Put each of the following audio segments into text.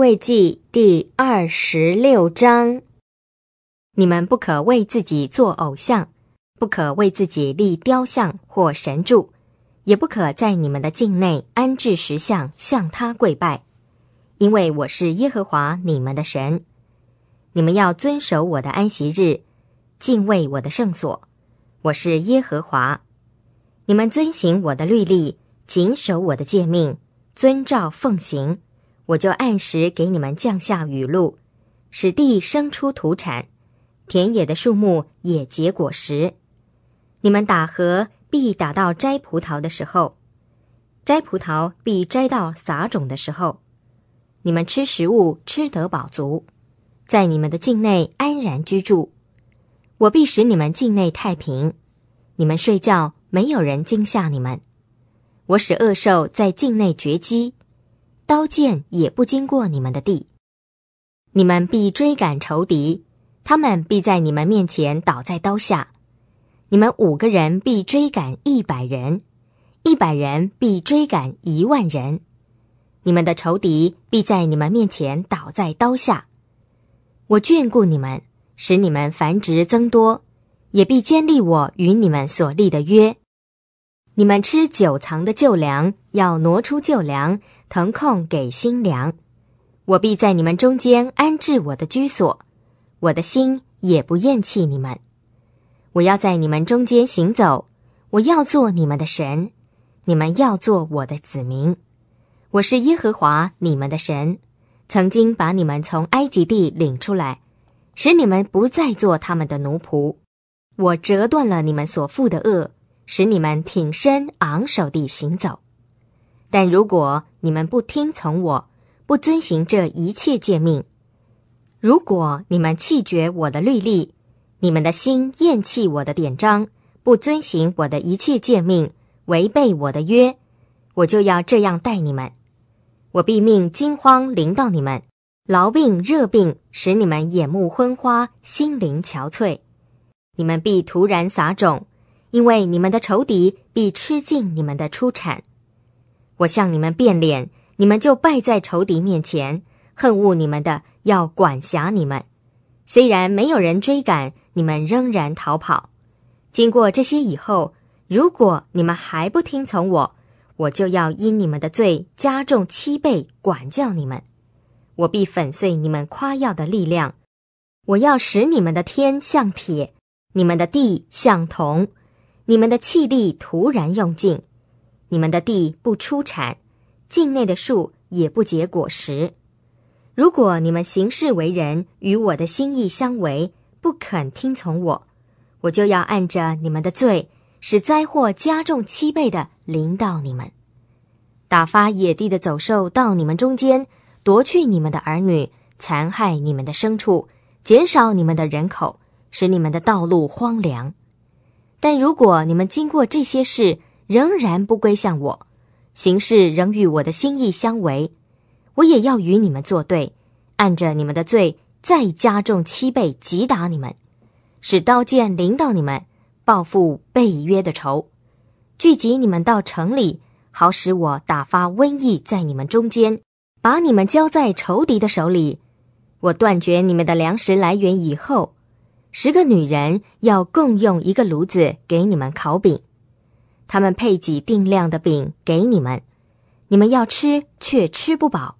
位记第二十六章：你们不可为自己做偶像，不可为自己立雕像或神柱，也不可在你们的境内安置石像，向他跪拜，因为我是耶和华你们的神。你们要遵守我的安息日，敬畏我的圣所。我是耶和华。你们遵行我的律例，谨守我的诫命，遵照奉行。我就按时给你们降下雨露，使地生出土产，田野的树木也结果实。你们打禾必打到摘葡萄的时候，摘葡萄必摘到撒种的时候。你们吃食物吃得饱足，在你们的境内安然居住。我必使你们境内太平，你们睡觉没有人惊吓你们。我使恶兽在境内绝迹。刀剑也不经过你们的地，你们必追赶仇敌，他们必在你们面前倒在刀下。你们五个人必追赶一百人，一百人必追赶一万人。你们的仇敌必在你们面前倒在刀下。我眷顾你们，使你们繁殖增多，也必坚立我与你们所立的约。你们吃久藏的旧粮，要挪出旧粮。腾空给新粮，我必在你们中间安置我的居所，我的心也不厌弃你们。我要在你们中间行走，我要做你们的神，你们要做我的子民。我是耶和华你们的神，曾经把你们从埃及地领出来，使你们不再做他们的奴仆。我折断了你们所负的恶，使你们挺身昂首地行走。但如果你们不听从我，不遵行这一切诫命，如果你们弃绝我的律例，你们的心厌弃我的典章，不遵行我的一切诫命，违背我的约，我就要这样待你们。我必命惊慌临到你们，痨病热病使你们眼目昏花，心灵憔悴。你们必突然撒种，因为你们的仇敌必吃尽你们的出产。我向你们变脸，你们就败在仇敌面前；恨恶你们的要管辖你们。虽然没有人追赶，你们仍然逃跑。经过这些以后，如果你们还不听从我，我就要因你们的罪加重七倍管教你们。我必粉碎你们夸耀的力量。我要使你们的天像铁，你们的地像铜，你们的气力突然用尽。你们的地不出产，境内的树也不结果实。如果你们行事为人与我的心意相违，不肯听从我，我就要按着你们的罪，使灾祸加重七倍的临到你们，打发野地的走兽到你们中间，夺去你们的儿女，残害你们的牲畜，减少你们的人口，使你们的道路荒凉。但如果你们经过这些事，仍然不归向我，行事仍与我的心意相违，我也要与你们作对，按着你们的罪再加重七倍，击打你们，使刀剑临到你们，报复被约的仇，聚集你们到城里，好使我打发瘟疫在你们中间，把你们交在仇敌的手里。我断绝你们的粮食来源以后，十个女人要共用一个炉子给你们烤饼。他们配给定量的饼给你们，你们要吃却吃不饱。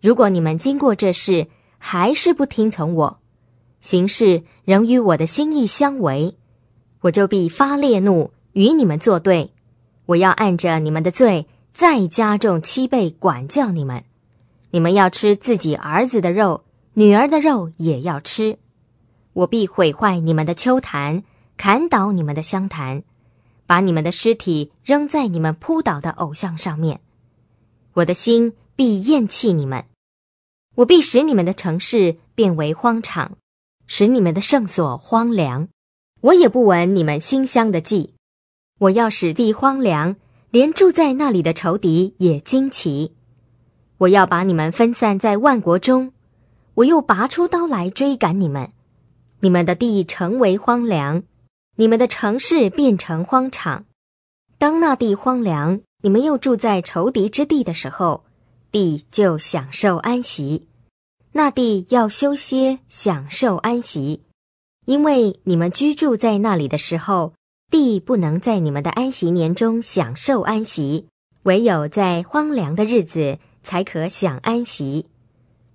如果你们经过这事还是不听从我，行事仍与我的心意相违，我就必发烈怒与你们作对。我要按着你们的罪再加重七倍管教你们。你们要吃自己儿子的肉，女儿的肉也要吃。我必毁坏你们的秋坛，砍倒你们的香坛。把你们的尸体扔在你们扑倒的偶像上面，我的心必厌弃你们，我必使你们的城市变为荒场，使你们的圣所荒凉。我也不闻你们馨香的祭，我要使地荒凉，连住在那里的仇敌也惊奇。我要把你们分散在万国中，我又拔出刀来追赶你们，你们的地成为荒凉。你们的城市变成荒场，当那地荒凉，你们又住在仇敌之地的时候，地就享受安息。那地要休歇，享受安息，因为你们居住在那里的时候，地不能在你们的安息年中享受安息，唯有在荒凉的日子才可享安息。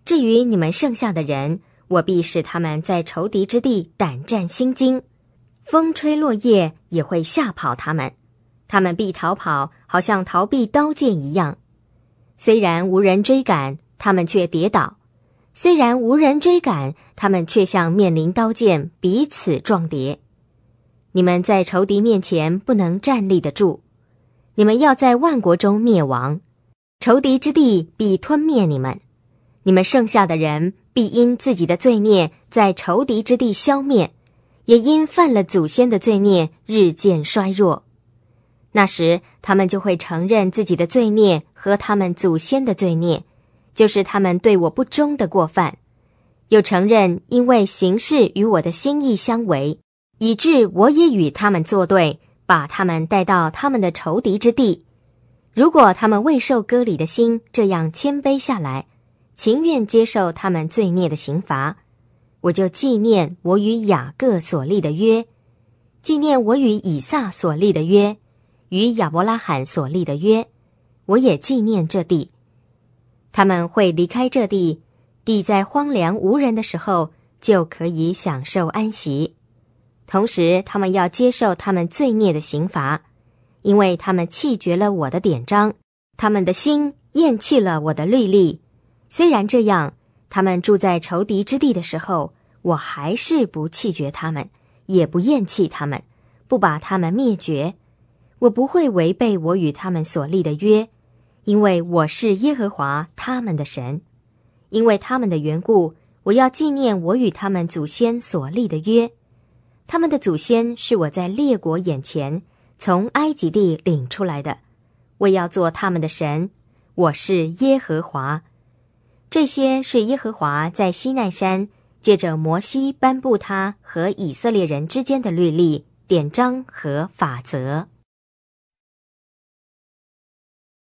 至于你们剩下的人，我必使他们在仇敌之地胆战心惊，风吹落叶也会吓跑他们，他们必逃跑，好像逃避刀剑一样。虽然无人追赶，他们却跌倒。虽然无人追赶，他们却像面临刀剑，彼此撞跌。你们在仇敌面前不能站立得住，你们要在万国中灭亡，仇敌之地必吞灭你们。你们剩下的人必因自己的罪孽在仇敌之地消灭，也因犯了祖先的罪孽日渐衰弱。那时，他们就会承认自己的罪孽和他们祖先的罪孽。就是他们对我不忠的过犯，又承认因为行事与我的心意相违，以致我也与他们作对，把他们带到他们的仇敌之地。如果他们未受割礼的心这样谦卑下来，情愿接受他们罪孽的刑罚，我就纪念我与雅各所立的约，纪念我与以撒所立的约，与亚伯拉罕所立的约，我也纪念这地。他们会离开这地，地在荒凉无人的时候就可以享受安息。同时，他们要接受他们罪孽的刑罚，因为他们弃绝了我的典章，他们的心厌弃了我的律例。虽然这样，他们住在仇敌之地的时候，我还是不弃绝他们，也不厌弃他们，不把他们灭绝。我不会违背我与他们所立的约。因为我是耶和华他们的神，因为他们的缘故，我要纪念我与他们祖先所立的约。他们的祖先是我在列国眼前从埃及地领出来的，我要做他们的神。我是耶和华。这些是耶和华在西奈山借着摩西颁布他和以色列人之间的律例、典章和法则。